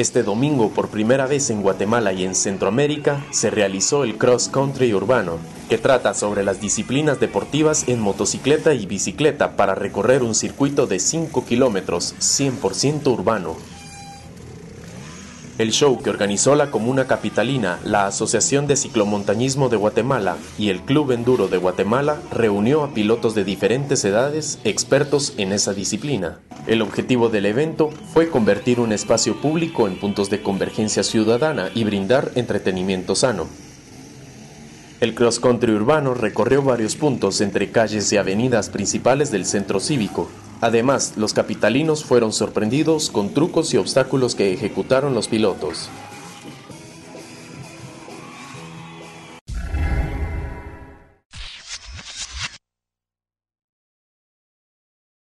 Este domingo, por primera vez en Guatemala y en Centroamérica, se realizó el Cross Country Urbano, que trata sobre las disciplinas deportivas en motocicleta y bicicleta para recorrer un circuito de 5 kilómetros 100% urbano. El show que organizó la Comuna Capitalina, la Asociación de Ciclomontañismo de Guatemala y el Club Enduro de Guatemala reunió a pilotos de diferentes edades expertos en esa disciplina. El objetivo del evento fue convertir un espacio público en puntos de convergencia ciudadana y brindar entretenimiento sano. El cross country urbano recorrió varios puntos entre calles y avenidas principales del centro cívico, Además, los capitalinos fueron sorprendidos con trucos y obstáculos que ejecutaron los pilotos.